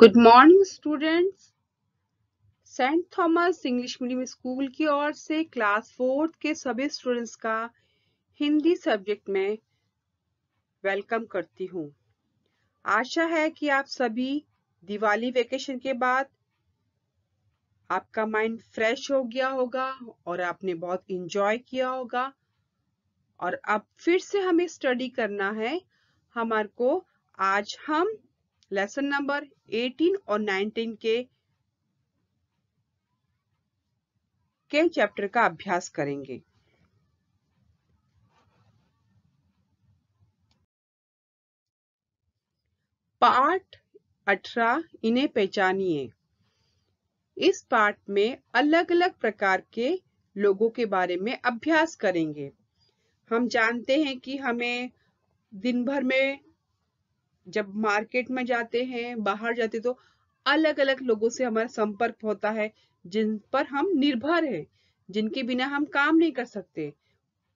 Good morning students saint Thomas English medium school की ओर से क्लास फोर्थ के सभी स्टूडेंट्स का हिंदी सब्जेक्ट में वेलकम करती हूँ। आशा है कि आप सभी दिवाली वेकेशन के बाद आपका माइंड फ्रेश हो गया होगा और आपने बहुत इंजॉय किया होगा। और अब फिर से हमें स्टडी करना है। हमारे को आज हम लेसन नंबर 18 और 19 के के चैप्टर का अभ्यास करेंगे। पार्ट अठारह, इन्हें पहचानिए। इस पार्ट में अलग अलग प्रकार के लोगों के बारे में अभ्यास करेंगे। हम जानते हैं कि हमें दिन भर में जब मार्केट में जाते हैं, बाहर जाते तो अलग अलग लोगों से हमारा संपर्क होता है, जिन पर हम निर्भर हैं, जिनके बिना हम काम नहीं कर सकते।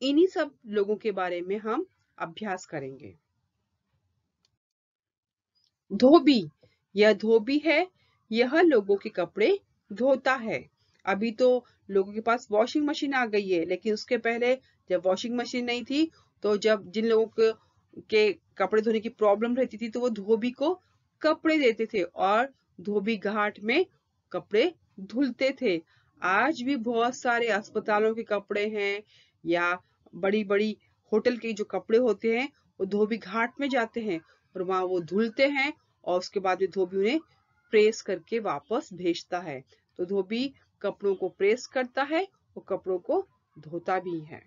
इन्हीं सब लोगों के बारे में हम अभ्यास करेंगे। धोबी, यह धोबी है, यह लोगों के कपड़े धोता है। अभी तो लोगों के पास वॉशिंग मशीन आ गई है, लेकिन उसके पहले जब वॉशिंग मशीन नहीं थी तो जब जिन लोगों को के कपड़े धोने की प्रॉब्लम रहती थी तो वो धोबी को कपड़े देते थे और धोबी घाट में कपड़े धुलते थे। आज भी बहुत सारे अस्पतालों के कपड़े हैं या बड़ी बड़ी होटल के जो कपड़े होते हैं, वो धोबी घाट में जाते हैं और वहाँ वो धुलते हैं और उसके बाद में धोबी उन्हें प्रेस करके वापस भेजता है। तो धोबी कपड़ों को प्रेस करता है और कपड़ों को धोता भी है।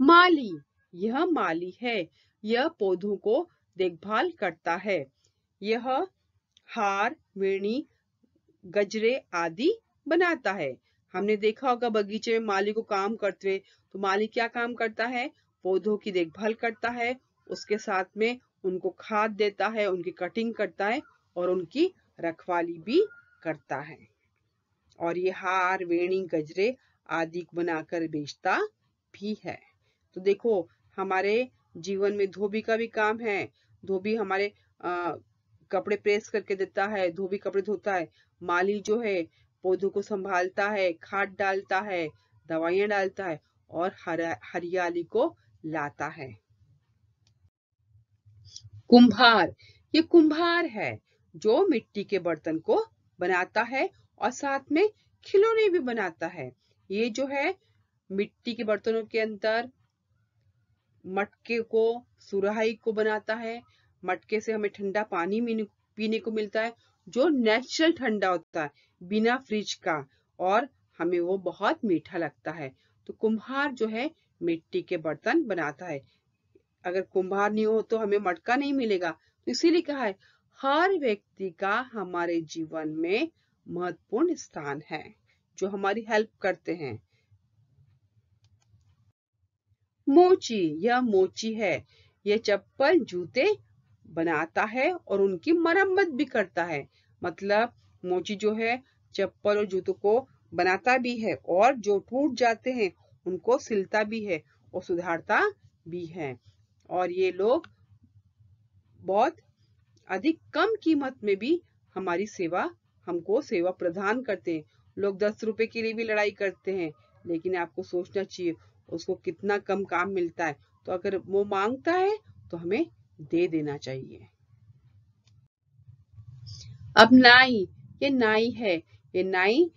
माली यह माली है, यह पौधों को देखभाल करता है। यह हार, वेणी, गजरे आदि बनाता है। हमने देखा होगा बगीचे में माली को काम करते हुए तो माली क्या काम करता है? पौधों की देखभाल करता है, उसके साथ में उनको खाद देता है, उनकी कटिंग करता है और उनकी रखवाली भी करता है। और ये हार, वेणी, गजरे आदि बनाकर बेचता भी है। तो देखो हमारे जीवन में धोबी का भी काम है। धोबी हमारे आ, कपड़े प्रेस करके देता है धोबी कपड़े धोता है। माली जो है पौधों को संभालता है खाद डालता है दवाइयाँ डालता है और हरियाली को लाता है। कुंभार ये कुंभार है जो मिट्टी के बर्तन को बनाता है और साथ में खिलौने भी बनाता है। ये जो है मिट्टी के बर्तनों के अंदर मटके को, सुराही को बनाता है। मटके से हमें ठंडा पानी पीने को मिलता है, जो नेचुरल ठंडा होता है, बिना फ्रिज का। और हमें वो बहुत मीठा लगता है। तो कुम्हार जो है, मिट्टी के बर्तन बनाता है। अगर कुम्हार नहीं हो तो हमें मटका नहीं मिलेगा। तो इसीलिए कहा है, हर व्यक्ति का हमारे जीवन में महत्वपूर्ण स्थान है, जो हमारी हेल्प करते हैं। मोची, यह मोची है। यह चप्पल जूते बनाता है और उनकी मरम्मत भी करता है। मतलब मोची जो है, चप्पल और जूतों को बनाता भी है और जो टूट जाते हैं, उनको सिलता भी है और सुधारता भी है। और ये लोग बहुत अधिक कम कीमत में भी हमारी सेवा, हमको सेवा प्रदान करते हैं। लोग दस रुपए के लिए भी लड़ाई करते हैं, लेकिन आपको सोचना चाहिए उसको कितना कम काम मिलता है तो अगर वो माँगता है तो हमें दे देना चाहिए। अब नाई, ये नाई है। ये नाई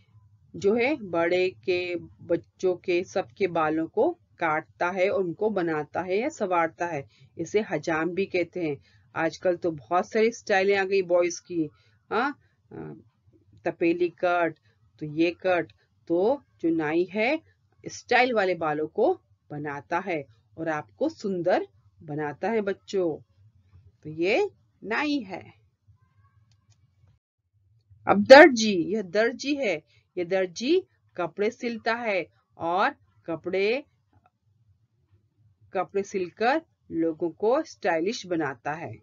जो है, बड़े के, बच्चों के, सबके बालों को काटता है और उनको बनाता है या सवारता है। इसे हजाम भी कहते हैं। आजकल तो बहुत सारी स्टाइलें आ गई बॉयज़ की। हाँ तपेली कट तो ये कट तो जो नाई है स्टाइल वाले बालों को बनाता है और आपको सुंदर बनाता है बच्चों। तो ये नाई है। अब दर्जी, यह दर्जी है। यह दर्जी कपड़े सिलता है और कपड़े कपड़े सिलकर लोगों को स्टाइलिश बनाता है।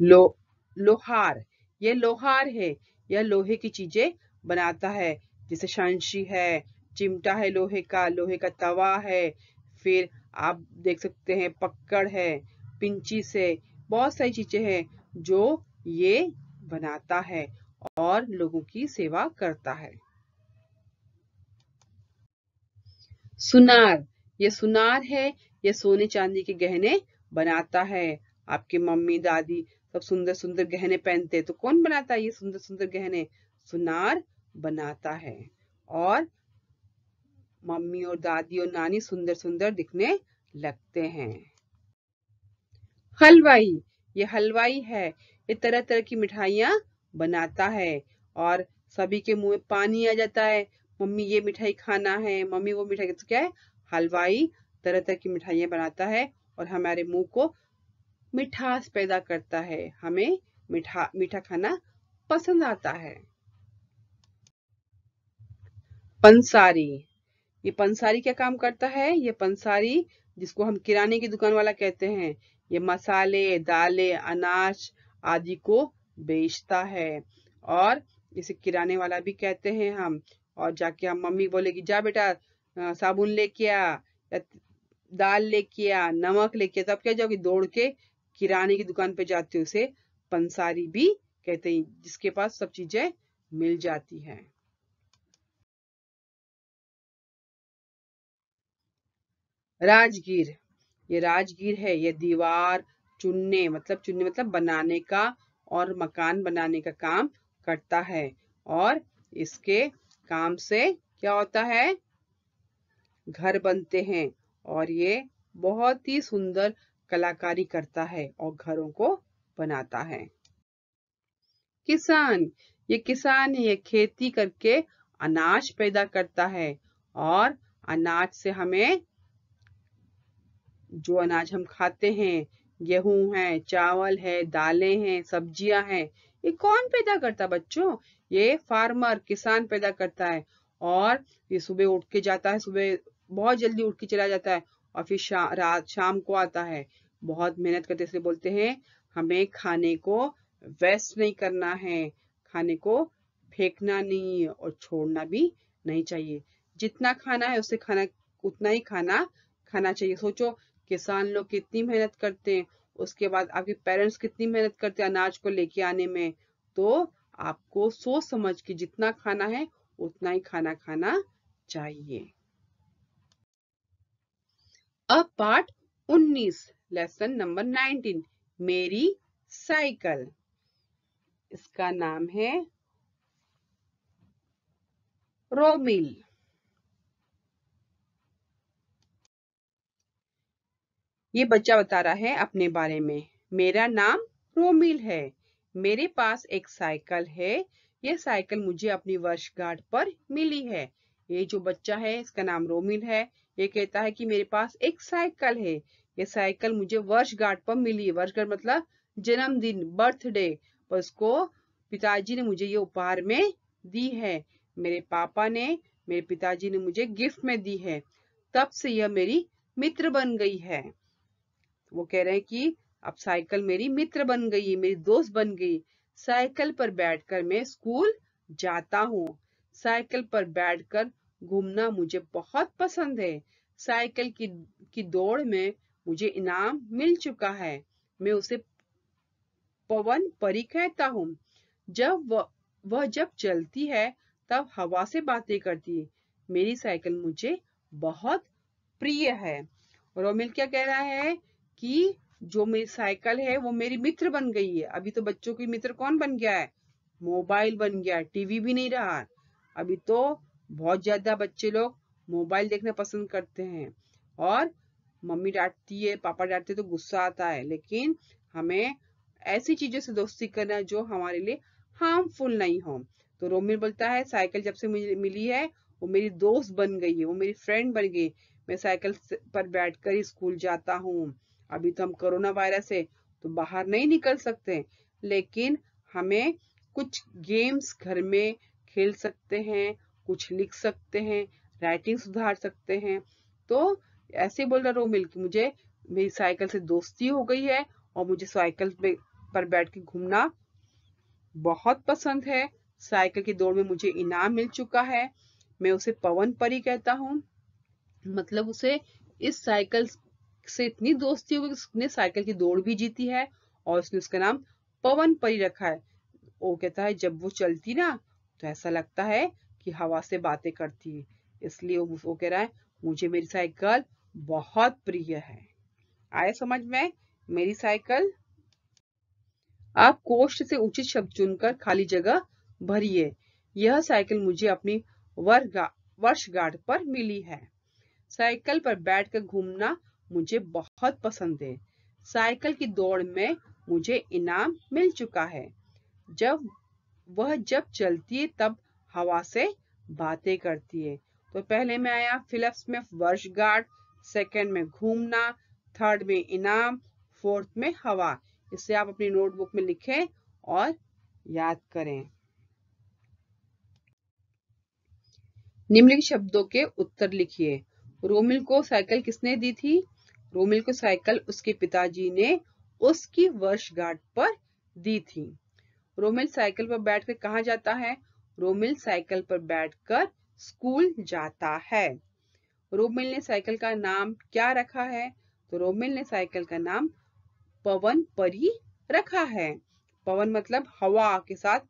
लो, लोहार यह लोहार है। यह लोहे की चीज़ें बनाता है। जैसे शंशी है, चिमटा है लोहे का लोहे का तवा है, फिर आप देख सकते हैं पक्कड़ है, पिंची से, बहुत सारी चीज़ें हैं जो ये बनाता है और लोगों की सेवा करता है। सुनार, ये सुनार है, ये सोने चांदी के गहने बनाता है। आपके मम्मी, दादी सब सुंदर सुंदर गहने पहनते तो कौन बनाता है ये सुंदर सुंदर गहने? सुनार बनाता है। और मम्मी और दादी और नानी सुंदर सुंदर दिखने लगते हैं। हलवाई, ये हलवाई है। ये तरह तरह की मिठाइयाँ बनाता है और सभी के मुँह में पानी आ जाता है। मम्मी ये मिठाई खाना है। मम्मी वो मिठाई तो क्या है? हलवाई तरह तरह की मिठाइयाँ बनाता है और हमारे मुँह को मिठास पैदा करता है। हमें मीठा मीठा खाना पसंद आता है। पंसारी। ये पंसारी क्या काम करता है? ये पंसारी जिसको हम किराने की दुकान वाला कहते हैं, ये मसाले, दालें, अनाज आदि को बेचता है और इसे किराने वाला भी कहते हैं हम। और जाके हम मम्मी बोलेगी, जा बेटा साबुन लेके आ, या दाल लेके आ, नमक लेके तब क्या जाओगी, दौड़ के किराने की दुकान पे जाते हो, उसे पंसारी भी कहते हैं, जिसके पास सब चीज़ें मिल जाती हैं। राजगीर। ये राजगीर है, ये दीवार चुनने मतलब चुनने मतलब बनाने का और मकान बनाने का काम करता है और इसके काम से क्या होता है? घर बनते हैं और ये बहुत ही सुंदर कलाकारी करता है और घरों को बनाता है। किसान, ये किसान ये खेती करके अनाज पैदा करता है और अनाज से हमें जो अनाज हम खाते हैं गेहूँ है चावल है दालें हैं सब्ज़ियाँ हैं ये कौन पैदा करता बच्चों? ये फार्मर किसान पैदा करता है। और ये सुबह उठ के जाता है सुबह बहुत जल्दी उठ के चला जाता है और फिर शा, रात शाम को आता है। बहुत मेहनत करते इसलिए बोलते हैं हमें खाने को वेस्ट नहीं करना है खाने को फेंकना नहीं और छोड़ना भी नहीं चाहिए। जितना खाना है उससे खाना उतना ही खाना खाना चाहिए। सोचो किसान लोग कितनी मेहनत करते हैं, उसके बाद आपके पेरेंट्स कितनी मेहनत करते हैं अनाज को लेके आने में तो आपको सोच समझ के जितना खाना है, उतना ही खाना खाना चाहिए। अब पार्ट 19 लेसन नंबर 19 मेरी साइकिल इसका नाम है रोमिल। ये बच्चा बता रहा है अपने बारे में। मेरा नाम रोमिल है। मेरे पास एक साइकिल है। ये साइकिल मुझे अपनी वर्षगांठ पर मिली है। ये जो बच्चा है, इसका नाम रोमिल है। ये कहता है कि मेरे पास एक साइकिल है। ये साइकिल मुझे वर्षगांठ पर मिली। वर्षगांठ मतलब जन्मदिन, बर्थडे। पर उसको पिताजी ने मुझे ये उपहार में दी है। मेरे पापा ने, मेरे पिताजी ने मुझे गिफ्ट में दी है। तब से यह मेरी मित्र बन गई है। वो कह रहे हैं कि अब साइकिल मेरी मित्र बन गई है मेरी दोस्त बन गई। साइकिल पर बैठकर मैं स्कूल जाता हूँ। साइकिल पर बैठकर घूमना मुझे बहुत पसंद है। साइकिल की की दौड़ में मुझे इनाम मिल चुका है। मैं उसे पवन परी कहता हूँ। जब वह जब चलती है, तब हवा से बातें करती मेरी साइकिल मुझे बहुत प्रिय है। रोमिल क्या कह रहा है? कि जो मेरी साइकिल है, वो मेरी मित्र बन गई है। अभी तो बच्चों की मित्र कौन बन गया है? मोबाइल बन गया टीवी भी नहीं रहा। अभी तो बहुत ज़्यादा बच्चे लोग मोबाइल देखना पसंद करते हैं। और मम्मी डांटती है, पापा डांटते तो गुस्सा आता है। लेकिन हमें ऐसी चीज़ों से दोस्ती करना जो हमारे लिए हार्मफुल नहीं हो। तो रोमिन बोलता है साइकिल जब से मुझे मिली है, वो मेरी दोस्त बन गई है, वो मेरी फ्रेंड बन गई मैं साइकिल पर बैठकर स्कूल जाता हूँ। अभी तो हम कोरोना वायरस है तो बाहर नहीं निकल सकते, लेकिन हमें कुछ गेम्स घर में खेल सकते हैं, कुछ लिख सकते हैं, राइटिंग सुधार सकते हैं। तो ऐसे बोल रहा रोमिल कि मुझे मेरी साइकिल से दोस्ती हो गई है और मुझे साइकिल पर बैठ के घूमना बहुत पसंद है। साइकिल की दौड़ में मुझे इनाम मिल चुका है। मैं उसे पवन परी कहता हूँ। मतलब उसे इस साइकिल से इतनी दोस्ती हो गई उसने साइकिल की दौड़ भी जीती है और उसने उसका नाम पवन परी रखा है। वो कहता है जब वो चलती ना तो ऐसा लगता है कि हवा से बातें करती है। इसलिए वो, वो कह रहा है मुझे मेरी साइकिल बहुत प्रिय है। आया समझ में? मेरी साइकिल? आप कोष्ठ से उचित शब्द चुनकर खाली जगह भरिए। यह साइकिल मुझे अपनी वर्षगांठ पर मिली है। साइकिल पर बैठकर घूमना मुझे बहुत पसंद है। साइकिल की दौड़ में मुझे इनाम मिल चुका है। जब, वह जब चलती है, तब हवा से बातें करती है। तो पहले में आया, फिलिप्स में वर्षगांठ सेकंड में घूमना, थर्ड में इनाम, फोर्थ में हवा। इसे आप अपनी नोटबुक में लिखें और याद करें। निम्नलिखित शब्दों के उत्तर लिखिए। रोमिल को साइकिल किसने दी थी? रोमिल को साइकिल उसके पिताजी ने उसकी वर्षगांठ पर दी थी। रोमिल साइकिल पर बैठकर कहा जाता है? रोमिल साइकिल पर बैठकर स्कूल जाता है। रोमिल ने साइकिल का नाम क्या रखा है? तो रोमिल ने साइकिल का नाम पवन परी रखा है। पवन मतलब हवा के साथ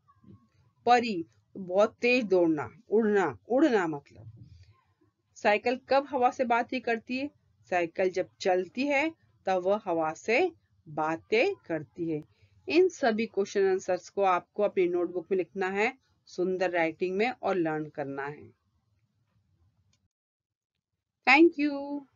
परी, बहुत तेज दौड़ना, उड़ना उड़ना मतलब। साइकिल कब हवा से बात ही करती है? साइकिल जब चलती है, तब वह हवा से बातें करती है। इन सभी क्वेश्चन आंसर्स को आपको अपनी नोटबुक में लिखना है, सुंदर राइटिंग में और लर्न करना है। Thank you